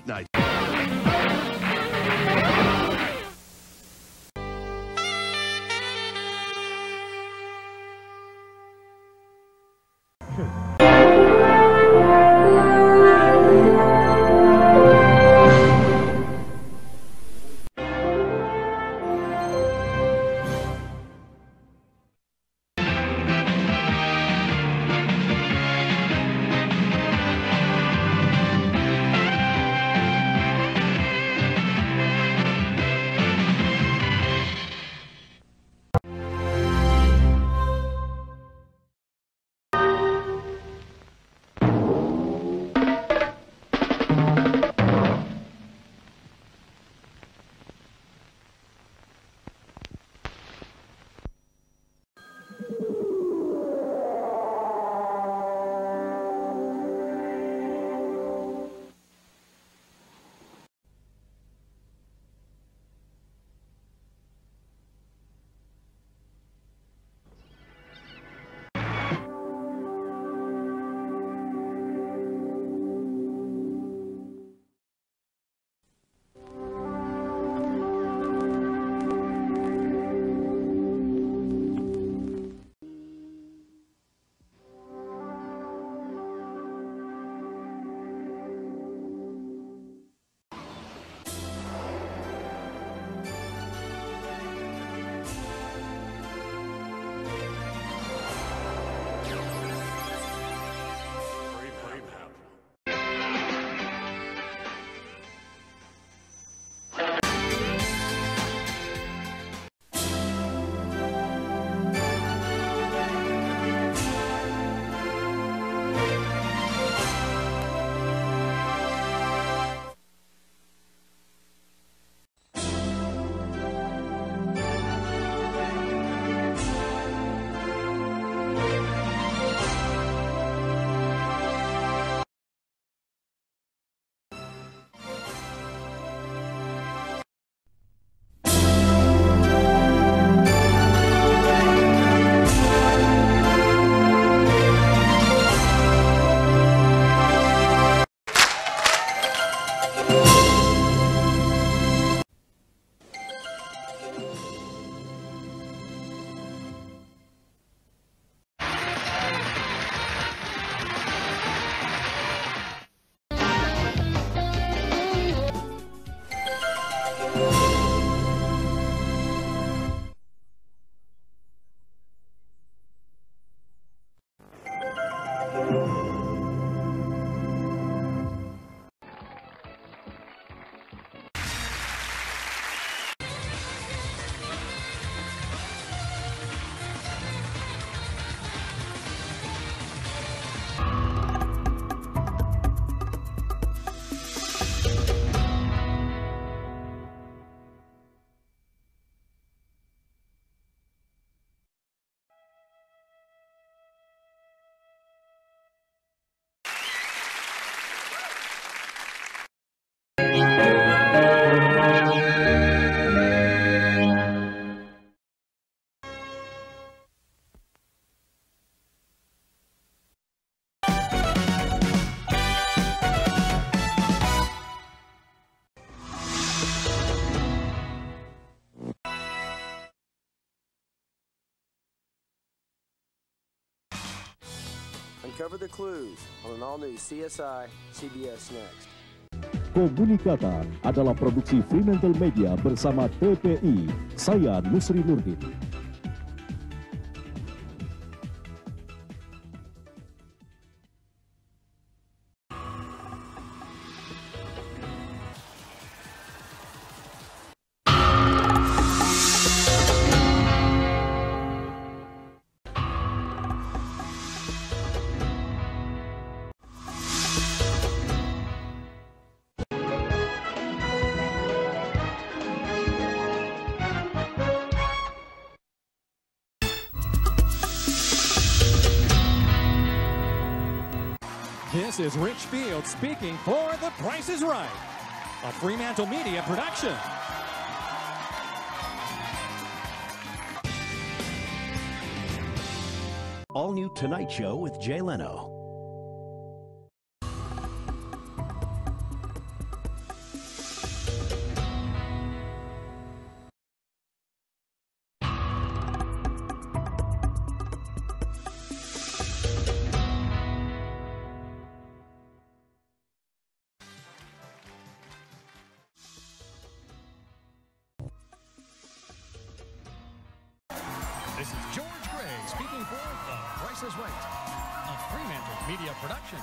weeknights. Uncover the clues on an all-new CSI CBS Next. Komunikata adalah produksi Fremantle Media bersama TPI. Saya Nusri Nurdin. This is Rich Fields speaking for The Price is Right, a Fremantle Media production. All new Tonight Show with Jay Leno. Price is a Fremantle media production.